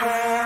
Bye.